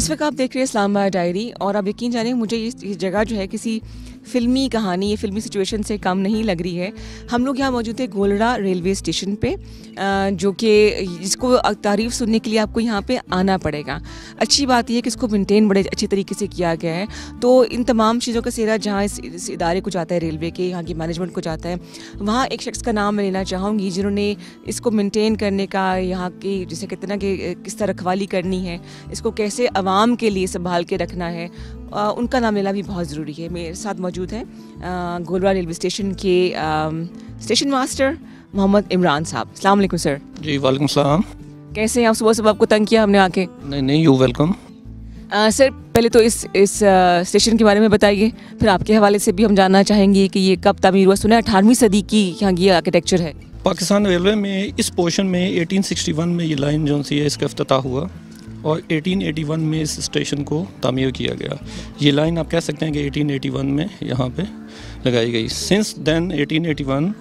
इस वक्त आप देख रहे हैं इस्लामाबाद डायरी और आप यकीन जानिए मुझे ये जगह जो है किसी फिल्मी कहानी ये फिल्मी सिचुएशन से कम नहीं लग रही है। हम लोग यहाँ मौजूद थे गोलड़ा रेलवे स्टेशन पे जो कि इसको तारीफ़ सुनने के लिए आपको यहाँ पे आना पड़ेगा। अच्छी बात यह है कि इसको मेंटेन बड़े अच्छे तरीके से किया गया है। तो इन तमाम चीज़ों का सेरा जहाँ इस, इस इदारे को जाता है रेलवे के यहाँ की मैनेजमेंट को जाता है वहाँ एक शख्स का नाम लेना चाहूँगी जिन्होंने इसको मेनटेन करने का यहाँ की जैसे कितना कि किस तरह रखवाली करनी है इसको कैसे आवाम के लिए संभाल के रखना है। उनका नाम लेना भी बहुत ज़रूरी है। मेरे साथ मौजूद हैं गोलवा रेलवे स्टेशन के स्टेशन मास्टर मोहम्मद इमरान साहब। अलैक्म सर। जी वालेकुम सलाम। कैसे हैं आप? सुबह सुबह आपको तंग किया हमने आके? नहीं नहीं यू वेलकम सर पहले तो इस इस स्टेशन के बारे में बताइए। फिर आपके हवाले से भी हम जानना चाहेंगे कि ये कब तमीर हुआ। सुना अठारहवीं सदी की यहाँ की आर्किटेक्चर है। पाकिस्तान रेलवे में इस पोर्शन में 1861 में ये लाइन जो सी है इसका अफ्ताह हुआ। और 1881 में इस स्टेशन को तामीर किया गया। ये लाइन आप कह सकते हैं कि 1881 में यहाँ पे लगाई गई। सिंस देन 1881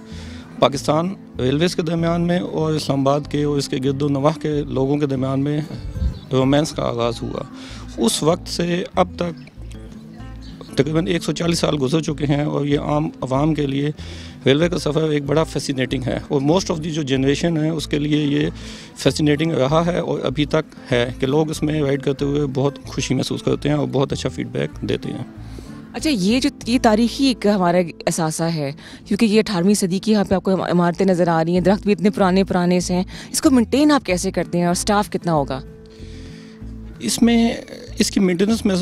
पाकिस्तान रेलवेज़ के दरमियान में और इस्लामाबाद के और इसके गिरद नवाह के लोगों के दरमियान में रोमांस का आगाज़ हुआ। उस वक्त से अब तक तकरीबन 140 साल गुजर चुके हैं और ये आम आवाम के लिए रेलवे का सफ़र एक बड़ा फैसिनेटिंग है। और मोस्ट ऑफ़ दी जो जनरेशन है उसके लिए ये फैसिनेटिंग रहा है और अभी तक है कि लोग इसमें राइड करते हुए बहुत खुशी महसूस करते हैं और बहुत अच्छा फीडबैक देते हैं। अच्छा ये जो ये तारीखी एक हमारा एहसासा है क्योंकि ये अठारहवीं सदी की यहाँ पे आपको इमारतें नज़र आ रही हैं दरख्त भी इतने पुराने पुराने से हैं। इसको मेंटेन आप कैसे करते हैं और स्टाफ कितना होगा? इसमें इसकी मेंटेनेंस में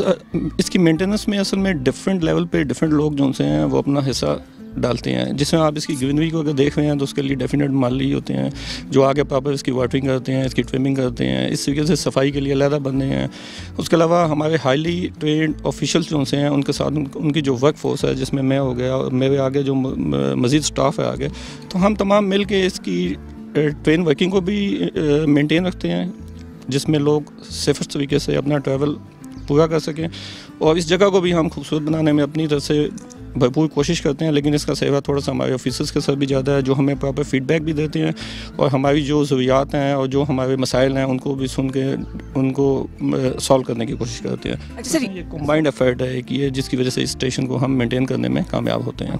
इसकी मेंटेनेंस में असल में डिफरेंट लेवल पे डिफरेंट लोग जो से हैं, वो अपना हिस्सा डालते हैं। जिसमें आप इसकी ग्रीनरी को अगर देख रहे हैं तो उसके लिए डेफिनेट माली होते हैं, जो आगे प्रॉपर इसकी वाटरिंग करते हैं, इसकी ट्रिमिंग करते हैं, इस तरीके से सफ़ाई के लिए अलहदा बंदे हैं। उसके अलावा हमारे हाईली ट्रेंड ऑफिशल्स जो से हैं, उनके साथ उनकी जो वर्क फोर्स है, जिसमें मैं हो गया और मेरे आगे जो मज़ीद स्टाफ है आगे तो हम तमाम मिल के इसकी ट्रेन वर्किंग को भी मेनटेन रखते हैं। जिसमें लोग सेफेस्ट तरीके से अपना ट्रैवल पूरा कर सकें। और इस जगह को भी हम खूबसूरत बनाने में अपनी तरफ़ से भरपूर कोशिश करते हैं लेकिन इसका सेवा थोड़ा सा हमारे ऑफ़िस के साथ भी ज़्यादा है जो हमें प्रॉपर फीडबैक भी देते हैं। और हमारी जो ज़रूरियात हैं और जो हमारे मसाइल हैं उनको भी सुन के उनको सॉल्व करने की कोशिश करते हैं। अच्छा सर ये कम्बाइंड एफर्ट है कि ये जिसकी वजह से इस स्टेशन को हम मेनटेन करने में कामयाब होते हैं।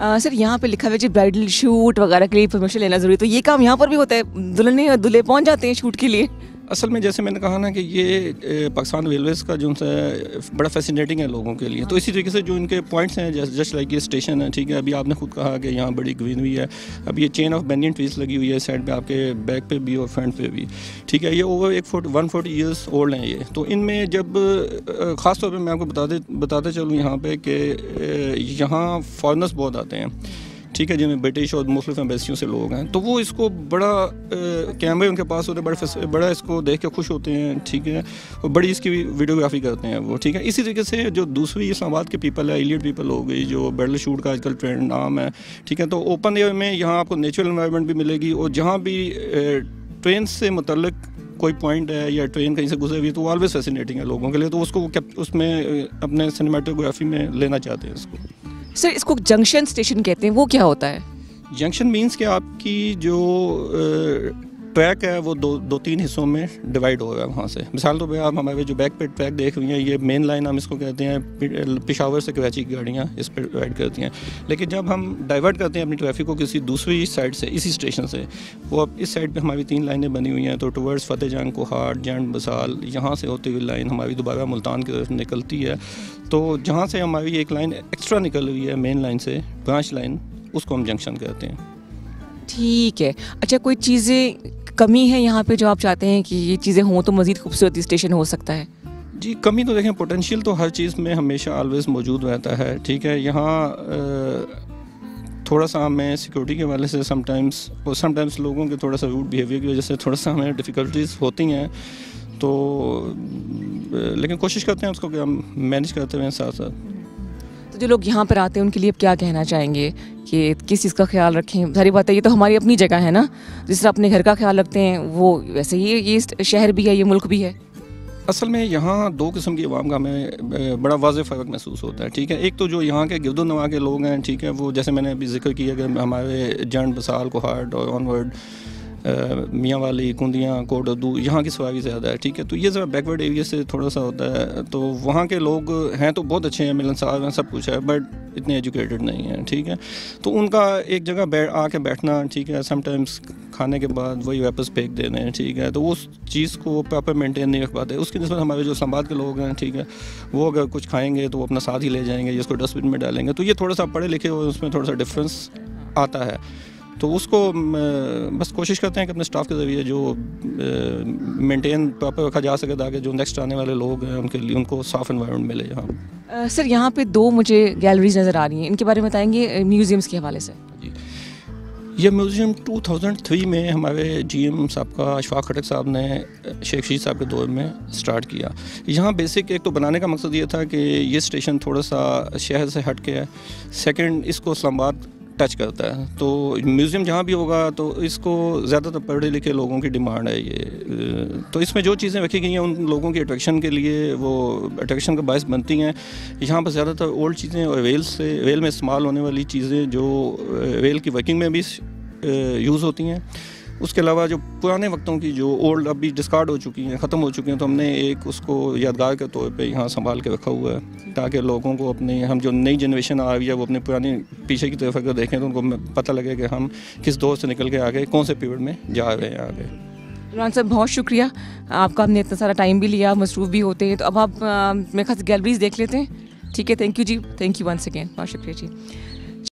आ, सर यहाँ पे लिखा हुआ है जी ब्राइडल शूट वगैरह के लिए परमिशन लेना ज़रूरी तो ये काम यहाँ पर भी होता है? दुल्हन दुल्हे पहुँच जाते हैं शूट के लिए। असल में जैसे मैंने कहा ना कि ये पाकिस्तान रेलवेज़ का जो बड़ा फैसिनेटिंग है लोगों के लिए। तो इसी तरीके से जो इनके पॉइंट्स हैं जस्ट लाइक ये स्टेशन है, ठीक है, अभी आपने खुद कहा कि यहाँ बड़ी ग्रीनरी है, अब ये चेन ऑफ़ बेनियन ट्रीज लगी हुई है साइड पे, आपके बैक पे भी और फ्रंट पे भी, ठीक है, ये ओवर एक forty one forty years old हैं ये। तो इनमें जब ख़ास तौर पर मैं आपको बताते बताते चलूँ यहाँ पर कि यहाँ फॉरनर्स बहुत आते हैं। ठीक है जिनमें ब्रिटिश और मुख्तफ एम्बेसियों से लोग हैं। तो वो इसको बड़ा कैमरे उनके पास होते हैं, बड़े बड़ा इसको देख के खुश होते हैं, ठीक है, और बड़ी इसकी वीडियोग्राफी करते हैं वो, ठीक है। इसी तरीके से जो दूसरी इस्लामाबाद के पीपल है, इलियट पीपल हो गई, जो बेडल शूट का आजकल ट्रेंड नाम है, ठीक है तो ओपन एयर में यहाँ आपको नेचुरल इन्वायरमेंट भी मिलेगी, और जहाँ भी ट्रेन से मतलब कोई पॉइंट है या ट्रेन कहीं से गुजर हुई तो ऑलवेज फैसिनेटिंग है लोगों के लिए तो उसको उसमें अपने सिनेमाटोग्राफी में लेना चाहते हैं इसको। सर, इसको जंक्शन स्टेशन कहते हैं, वो क्या होता है? जंक्शन मीन्स कि आपकी जो ट्रैक है, वो दो दो तीन हिस्सों में डिवाइड होगा वहाँ से। मिसाल तो आप हमारे जो बैक पे ट्रैक देख रही हैं, ये मेन लाइन हम इसको कहते हैं पिशावर से कराची की गाड़ियाँ इस पर डिवाइड करती हैं। लेकिन जब हम डाइवर्ट करते हैं अपनी ट्रैफ़िक को किसी दूसरी साइड से, इसी स्टेशन से, वो अब इस साइड पर हमारी तीन लाइनें बनी हुई हैं तो टूवर्ड्स फतेह जंग कोहाट जंड बसाल यहाँ से होती हुई लाइन हमारी दोबारा मुल्तान की तरफ़ निकलती है। तो जहाँ से हमारी एक लाइन एक्स्ट्रा निकल हुई है मेन लाइन से ब्रांच लाइन उसको हम जंक्शन कहते हैं। ठीक है। अच्छा कोई चीज़ें कमी है यहाँ पे जो आप चाहते हैं कि ये चीज़ें हों तो मज़ीद खूबसूरती स्टेशन हो सकता है? जी, कमी तो देखें पोटेंशियल तो हर चीज़ में हमेशा ऑलवेज मौजूद रहता है, ठीक है? यहाँ थोड़ा सा हमें सिक्योरिटी के वाले से समटाइम्स और समटाइम्स लोगों के थोड़ा सा रूड बिहेवियर की वजह से थोड़ा सा हमें डिफ़िकल्टीज होती हैं तो लेकिन कोशिश करते हैं उसको कि हम मैनेज करते हुए साथ साथ जो लोग यहाँ पर आते हैं, उनके लिए क्या कहना चाहेंगे? कि किस चीज़ का ख्याल रखें? सारी बात है ये तो हमारी अपनी जगह है ना? जिस तरह अपने घर का ख्याल रखते हैं, वो वैसे ही ये शहर भी है, ये मुल्क भी है। असल में यहाँ दो किस्म की आवाम का हमें बड़ा वाज फ़र्क महसूस होता है, ठीक है? एक तो जो यहाँ के गिरदो नवा के लोग हैं, ठीक है? वो जैसे मैंने अभी ज़िक्र किया कि हमारे जंड बसाल कोहाट और ऑनवर्ड मियाँ वाली, कुंदियाँ कोटदू यहाँ की सवारी ज़्यादा है, ठीक है? तो ये ज़रा बैकवर्ड एरिया से थोड़ा सा होता है तो वहाँ के लोग हैं तो बहुत अच्छे हैं, मिलनसार हैं, सब कुछ है बट इतने एजुकेटेड नहीं हैं, ठीक है? तो उनका एक जगह बैठ, आके बैठना, ठीक है समटाइम्स खाने के बाद वही वापस फेंक देने हैं, ठीक है? तो उस चीज़ को प्रॉपर मेंटेन नहीं रख पाते। उसकी नस्बत हमारे जो संवाद के लोग हैं, ठीक है, वो अगर कुछ खाएँगे तो वो अपना साथ ही ले जाएँगे जिसको डस्टबिन में डालेंगे। तो ये थोड़ा सा पढ़े लिखे और उसमें थोड़ा सा डिफरेंस आता है। तो उसको बस कोशिश करते हैं कि अपने स्टाफ के ज़रिए जो मेंटेन प्रॉपर रखा जा सके ताकि जो नेक्स्ट आने वाले लोग हैं उनके लिए उनको साफ़ इन्वायरमेंट मिले यहाँ सर यहाँ पे दो मुझे गैलरीज नज़र आ रही हैं। इनके बारे में बताएँगे म्यूज़ियम्स के हवाले से। जी। ये म्यूज़ियम 2003 में हमारे जीएम साहब का अशफाक खटक साहब ने शेख शीद साहब के दौर में स्टार्ट किया। यहाँ बेसिक एक तो बनाने का मकसद ये था कि ये स्टेशन थोड़ा सा शहर से हट के है। सेकंड इसको इस्लामाबाद टच करता है। तो म्यूज़ियम जहाँ भी होगा तो इसको ज़्यादातर पढ़े लिखे लोगों की डिमांड है ये। तो इसमें जो चीज़ें रखी गई हैं, उन लोगों की अट्रैक्शन के लिए वो अट्रैक्शन का बायस बनती हैं। यहाँ पर ज़्यादातर ओल्ड चीज़ें और वेल से वेल में इस्तेमाल होने वाली चीज़ें जो वेल की वर्किंग में भी यूज़ होती हैं। उसके अलावा जो पुराने वक्तों की जो ओल्ड अभी डिस्कार्ड हो चुकी हैं, ख़त्म हो चुकी हैं तो हमने एक उसको यादगार के तौर पे यहाँ संभाल के रखा हुआ है, ताकि लोगों को अपने, हम जो नई जनरेशन आ रही है, वो अपने पुराने पीछे की तरफ़ अगर देखें तो उनको पता लगे कि हम किस दौर से निकल के आगे, कौन से पीरियड में जा रहे हैं आगे। इमरान साहब बहुत शुक्रिया। आपका हमने इतना सारा टाइम भी लिया, मसरूफ़ भी होते हैं। तो अब आप मेरे खास गैलरीज देख लेते हैं। ठीक है thank you ji. Thank you once again बहुत शुक्रिया जी।